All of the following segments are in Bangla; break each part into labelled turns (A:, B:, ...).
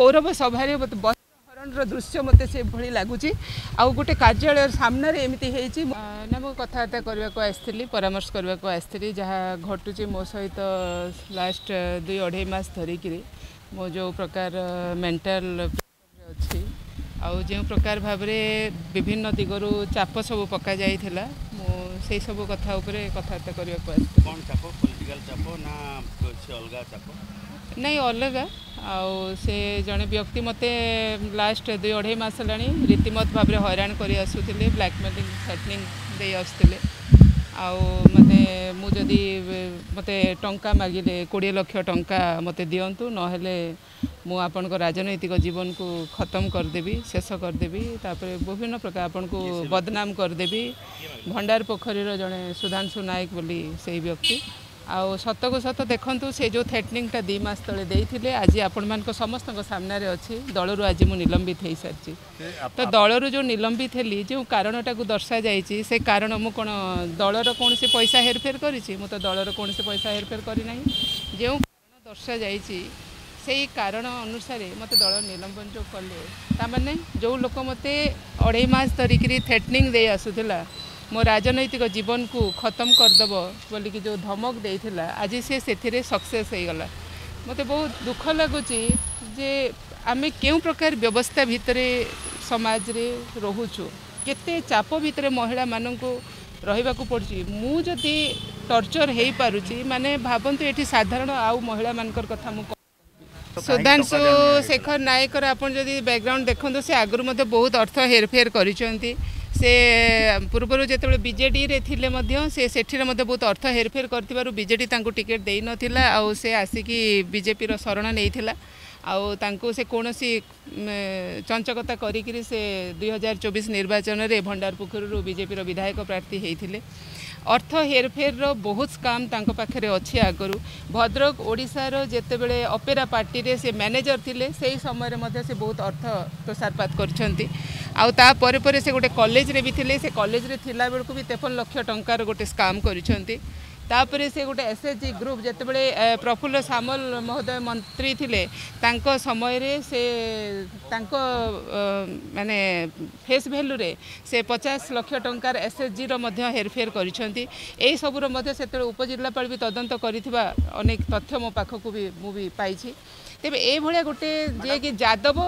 A: কৌরব সভায় মতো বস হরণর দৃশ্য মতো সেভাবে লাগুচি আোটে কার্যালয় সামনে এমতি হয়েছি না মু কথাবার্তা করা আসছিলি পরামর্শ করা আসছিলি যা ঘটুচি মো সহ লাস্ট দুই অঢ়াই মাস ধরিকি মো যে প্রকার মেন্টাল অছি আউ যে প্রকার ভাবে বিভিন্ন দিগর চাপ সব পকা যাই ସେହିସବୁ କଥା ଉପରେ କଥାବାର୍ତ୍ତା କରିବାକୁ ଆସିଛି
B: କ'ଣ ଚାପ ପଲିଟିକାଲ ଚାପ ନା କିଛି ଅଲଗା ଚାପ
A: ନାଇଁ ଅଲଗା ଆଉ ସେ ଜଣେ ବ୍ୟକ୍ତି ମୋତେ ଲାଷ୍ଟ ଦୁଇ ଅଢ଼େଇ ମାସ ହେଲାଣି ରୀତିମତ ଭାବରେ ହଇରାଣ କରି ଆସୁଥିଲେ ବ୍ଲାକମେଲିଂ ଥ୍ରେଟନିଂ ଦେଇ ଆସୁଥିଲେ ଆଉ ମାନେ ମୁଁ ଯଦି ମୋତେ ଟଙ୍କା ମାଗିଲେ କୋଡ଼ିଏ ଲକ୍ଷ ଟଙ୍କା ମୋତେ ଦିଅନ୍ତୁ ନହେଲେ ମୁଁ ଆପଣଙ୍କ ରାଜନୈତିକ ଜୀବନକୁ ଖତମ କରିଦେବି ଶେଷ କରିଦେବି ତାପରେ ବିଭିନ୍ନ ପ୍ରକାର ଆପଣଙ୍କୁ ବଦନାମ କରିଦେବି ଭଣ୍ଡାର ପୋଖରୀର ଜଣେ ସୁଧାଂଶୁ ନାୟକ ବୋଲି ସେଇ ବ୍ୟକ୍ତି ଆଉ ସତକୁ ସତ ଦେଖନ୍ତୁ ସେ ଯେଉଁ ଥ୍ରେଟନିଂଟା ଦୁଇ ମାସ ତଳେ ଦେଇଥିଲେ ଆଜି ଆପଣମାନଙ୍କ ସମସ୍ତଙ୍କ ସାମ୍ନାରେ ଅଛି ଦଳରୁ ଆଜି ମୁଁ ନିଲମ୍ବିତ ହୋଇସାରିଛି ତ ଦଳରୁ ଯେଉଁ ନିଲମ୍ବିତ ହେଲି ଯେଉଁ କାରଣଟାକୁ ଦର୍ଶାଯାଇଛି ସେ କାରଣ ମୁଁ କ'ଣ ଦଳର କୌଣସି ପଇସା ହେରଫେର କରିଛି ମୁଁ ତ ଦଳର କୌଣସି ପଇସା ହେରଫେର କରିନାହିଁ ଯେଉଁ କାରଣ ଦର୍ଶାଯାଇଛି সেই কারণ অনুসারে মতো দল নিলম্বন যে কলে তামানে যে লোক মতো অড়াই মাস ধরিকি থ্রেটনিং দিয়ে আসুলা ମୋ ରାଜନୈତିକ ଜୀବନକୁ ଖତମ କରିଦେବ ବୋଲିକି ଯେଉଁ ଧମକ ଦେଇଥିଲା ଆଜି ସେ ସେଥିରେ ସକ୍ସେସ୍ ହୋଇଗଲା ମୋତେ ବହୁତ ଦୁଃଖ ଲାଗୁଛି ଯେ ଆମେ କେଉଁ ପ୍ରକାର ବ୍ୟବସ୍ଥା ଭିତରେ ସମାଜରେ ରହୁଛୁ କେତେ ଚାପ ଭିତରେ ମହିଳାମାନଙ୍କୁ ରହିବାକୁ ପଡ଼ୁଛି ମୁଁ ଯଦି ଟର୍ଚର୍ ହୋଇପାରୁଛି ମାନେ ଭାବନ୍ତୁ ଏଠି ସାଧାରଣ ଆଉ ମହିଳାମାନଙ୍କର କଥା ମୁଁ ସୁଧାଂଶୁ ଶେଖର ନାୟକର ଆପଣ ଯଦି ବ୍ୟାକ୍ଗ୍ରାଉଣ୍ଡ ଦେଖନ୍ତୁ ସେ ଆଗରୁ ମଧ୍ୟ ବହୁତ ଅର୍ଥ ହେରଫେର କରିଛନ୍ତି ସେ ପୂର୍ବରୁ ଯେତେବେଳେ ବିଜେଡ଼ିରେ ଥିଲେ ମଧ୍ୟ ସେ ସେଠିରେ ମଧ୍ୟ ବହୁତ ଅର୍ଥ ହେରଫେର କରିଥିବାରୁ ବିଜେଡ଼ି ତାଙ୍କୁ ଟିକେଟ୍ ଦେଇନଥିଲା ଆଉ ସେ ଆସିକି ବିଜେପିର ଶରଣ ନେଇଥିଲା ଆଉ ତାଙ୍କୁ ସେ କୌଣସି ଚଞ୍ଚକତା କରିକିରି ସେ ଦୁଇହଜାର ଚବିଶ ନିର୍ବାଚନରେ ଭଣ୍ଡାରପୋଖରୀରୁ ବିଜେପିର ବିଧାୟକ ପ୍ରାର୍ଥୀ ହେଇଥିଲେ ଅର୍ଥ ହେରଫେରର ବହୁତ ସ୍କାମ୍ ତାଙ୍କ ପାଖରେ ଅଛି ଆଗରୁ ଭଦ୍ରକ ଓଡ଼ିଶାର ଯେତେବେଳେ ଅପେରା ପାର୍ଟିରେ ସେ ମ୍ୟାନେଜର ଥିଲେ ସେହି ସମୟରେ ମଧ୍ୟ ସେ ବହୁତ ଅର୍ଥ ତୋଷାରପାତ କରିଛନ୍ତି ଆଉ ତାପରେ ପରେ ସେ ଗୋଟେ କଲେଜରେ ବି ଥିଲେ ସେ କଲେଜରେ ଥିଲାବେଳକୁ ବି ତେପନ ଲକ୍ଷ ଟଙ୍କାର ଗୋଟେ ସ୍କାମ୍ କରିଛନ୍ତି ତାପରେ ସେ ଗୋଟେ ଏସ୍ଏଚ୍ଜି ଗ୍ରୁପ୍ ଯେତେବେଳେ ପ୍ରଫୁଲ୍ଲ ସାମଲ ମହୋଦୟ ମନ୍ତ୍ରୀ ଥିଲେ ତାଙ୍କ ସମୟରେ ସେ ତାଙ୍କ ମାନେ ଫେସ୍ ଭ୍ୟାଲୁରେ ସେ ପଚାଶ ଲକ୍ଷ ଟଙ୍କାର ଏସ୍ଏଚ୍ଜିର ମଧ୍ୟ ହେରଫେର କରିଛନ୍ତି ଏହିସବୁର ମଧ୍ୟ ସେତେବେଳେ ଉପଜିଲ୍ଲାପାଳ ବି ତଦନ୍ତ କରିଥିବା ଅନେକ ତଥ୍ୟ ମୋ ପାଖକୁ ବି ମୁଁ ବି ପାଇଛି ତେବେ ଏଭଳିଆ ଗୋଟେ ଯିଏକି ଯାଦବ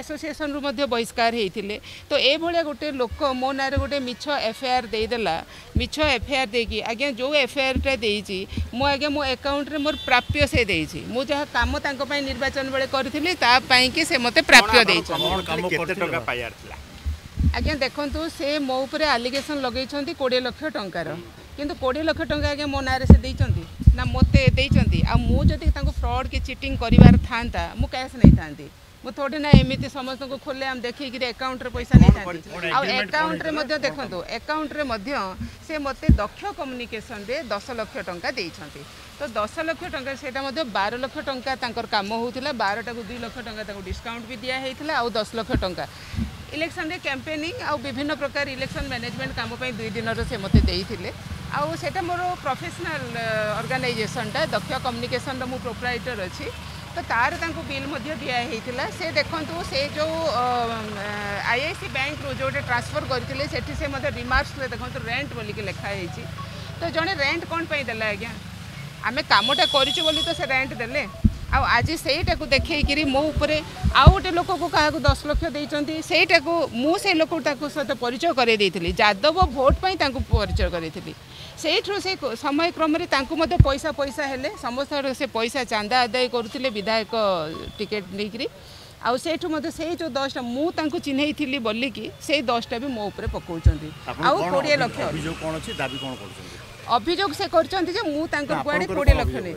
A: ଆସୋସିଏସନରୁ ମଧ୍ୟ ବହିଷ୍କାର ହେଇଥିଲେ ତ ଏଭଳିଆ ଗୋଟେ ଲୋକ ମୋ ନାଁରେ ଗୋଟେ ମିଛ ଏଫଆଇଆର୍ ଦେଇଦେଲା ମିଛ ଏଫଆଇଆର୍ ଦେଇକି ଆଜ୍ଞା ଯେଉଁ ଏଫଆଇଆର୍ଟା ଦେଇଛି ମୁଁ ଆଜ୍ଞା ମୋ ଆକାଉଣ୍ଟରେ ମୋର ପ୍ରାପ୍ୟ ସେ ଦେଇଛି ମୁଁ ଯାହା କାମ ତାଙ୍କ ପାଇଁ ନିର୍ବାଚନ ବେଳେ କରିଥିଲି ତା ପାଇଁକି ସେ ମୋତେ ପ୍ରାପ୍ୟ ଦେଇଛନ୍ତି ଆଜ୍ଞା ଦେଖନ୍ତୁ ସେ ମୋ ଉପରେ ଆଲିଗେସନ୍ ଲଗେଇଛନ୍ତି କୋଡ଼ିଏ ଲକ୍ଷ ଟଙ୍କାର କିନ୍ତୁ କୋଡ଼ିଏ ଲକ୍ଷ ଟଙ୍କା ଆଜ୍ଞା ମୋ ନାଁରେ ସେ ଦେଇଛନ୍ତି ନା ମୋତେ ଦେଇଛନ୍ତି ଆଉ ମୁଁ ଯଦି ତାଙ୍କୁ ଫ୍ରଡ଼୍ କି ଚିଟିଂ କରିବାର ଥାନ୍ତା ମୁଁ କ୍ୟାସ୍ ନେଇଥାନ୍ତି ମୁଁ ଥୋଡ଼ି ନା ଏମିତି ସମସ୍ତଙ୍କୁ ଖୋଲେ ଆମେ ଦେଖିକିରି ଆକାଉଣ୍ଟରେ ପଇସା ନେଇଥାନ୍ତି ଆଉ ଆକାଉଣ୍ଟରେ ମଧ୍ୟ ଦେଖନ୍ତୁ ଆକାଉଣ୍ଟରେ ମଧ୍ୟ ସେ ମୋତେ ଦକ୍ଷ କମ୍ୟୁନିକେସନରେ ଦଶ ଲକ୍ଷ ଟଙ୍କା ଦେଇଛନ୍ତି ତ ଦଶ ଲକ୍ଷ ଟଙ୍କା ସେଇଟା ମଧ୍ୟ ବାର ଲକ୍ଷ ଟଙ୍କା ତାଙ୍କର କାମ ହେଉଥିଲା ବାରଟାକୁ ଦୁଇ ଲକ୍ଷ ଟଙ୍କା ତାଙ୍କୁ ଡିସ୍କାଉଣ୍ଟ ବି ଦିଆହେଇଥିଲା ଆଉ ଦଶ ଲକ୍ଷ ଟଙ୍କା ଇଲେକ୍ସନରେ କ୍ୟାମ୍ପେନିଂ ଆଉ ବିଭିନ୍ନ ପ୍ରକାର ଇଲେକ୍ସନ ମ୍ୟାନେଜମେଣ୍ଟ କାମ ପାଇଁ ଦୁଇ ଦିନର ସେ ମୋତେ ଦେଇଥିଲେ आटा मोर प्रफेसनाल अर्गानाइजेसन टा दक्ष कम्युनिकेसन रो प्रोप्राइटर अच्छी तो तार बिल दिहला से देखु से जो आई आई सी बैंक रू जो ट्रांसफर करते से रिमार्कस देखते रेन्ट बोलिक लिखाई तो जड़े रेन्ट कौन पर दे आम कमटा कर तो से रेन्ट दे आउँदै देखैकरी मोपु आउ गए दस लक्ष परिचय गराइदि जादव भोट परिचय गराइ समयक्रमे तैसा पैसा समस्त से पैसा चान्दा आदाय गरु विधायक टिकेट लकि आउँ त्यही दसटा म चिहै थि दसटा मोर पकाउँछ अभियुयोग मोडिए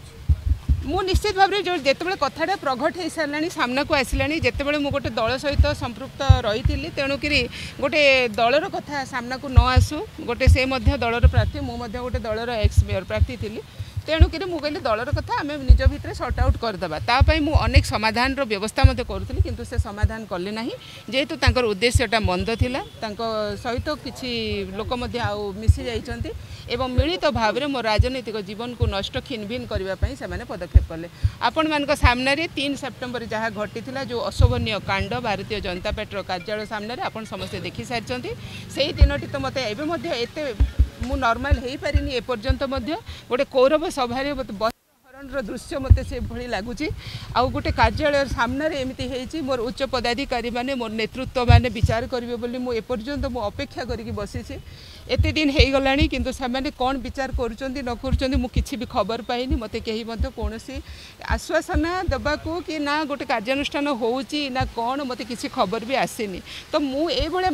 A: ମୁଁ ନିଶ୍ଚିତ ଭାବରେ ଯେଉଁ ଯେତେବେଳେ କଥାଟା ପ୍ରଘଟ ହୋଇସାରିଲାଣି ସାମ୍ନାକୁ ଆସିଲାଣି ଯେତେବେଳେ ମୁଁ ଗୋଟେ ଦଳ ସହିତ ସମ୍ପୃକ୍ତ ରହିଥିଲି ତେଣୁକରି ଗୋଟେ ଦଳର କଥା ସାମ୍ନାକୁ ନ ଆସୁ ଗୋଟେ ସେ ମଧ୍ୟ ଦଳର ପ୍ରାର୍ଥୀ ମୁଁ ମଧ୍ୟ ଗୋଟେ ଦଳର ଏକ୍ସ ମେୟର ପ୍ରାର୍ଥୀ ଥିଲି তেণুকরি মু কিন্তু দলর কথা আমি নিজ ভিতরে সর্ট আউট করিদেবা তাপাই মু অনেক সমাধানর ব্যবস্থা মধ্যে করুলি কিন্তু সে সমাধান কলে না যেহেতু তাঁর উদ্দেশ্যটা মন্দ লা তাঁর সহিত কিছু লোক মধ্যে আউ মিশি যাই এবং মিলিত ভাবে মো রাজনৈতিক জীবনকু নষ্ট ক্ষীণভিন করা সে পদক্ষেপ কলে আপন মান সামনে তিন সেপ্টেম্বর যা ঘটি যে অশোভনীয় কাণ্ড ভারতীয় জনতা পার্টির কার্যালয় সামনে আপনার সমস্তে দেখি সারি সেই দিনটি তো মতো এবে এত ମୁଁ ନର୍ମାଲ ହେଇପାରିନି ଏପର୍ଯ୍ୟନ୍ତ ମଧ୍ୟ ଗୋଟେ କୌରବ ସଭାରେ অনুষ্ঠানর দৃশ্য মতো সেভাবে লাগুচি আোটে কার্যালয়ের সামনারে এমতি হয়েছি মোর উচ্চ পদাধিকারী মানে মোর নেতৃত্ব মানে বিচার করবে বলে মু এপর্যন্ত মু অপেক্ষা করিকি বসিছি এতে দিন হয়ে গলা কিন্তু সে কণ বিচার করছেন ন করছেন মু কিছু বি খবর পাইনি মতো কেহি মধ্যে কোণী আশ্বাসনা দেওয়া কি না গোটে কার্যানুষ্ঠান হচ্ছে না কণ মতো কিছু খবর বি আসেনি তো মু এইভাবে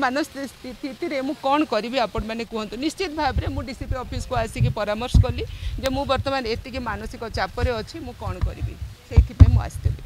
A: স্থিতি মু কণ করবি আপন মানে কুহতু নিশ্চিত ভাবে মু ডিসিপি অফিস কু আসিকি পরামর্শ কলি যে মু বর্তমান এতিকি মানসিক চাপ ଉପରେ ଅଛି ମୁଁ କ'ଣ କରିବି ସେଇଥିପାଇଁ ମୁଁ ଆସିଥିଲି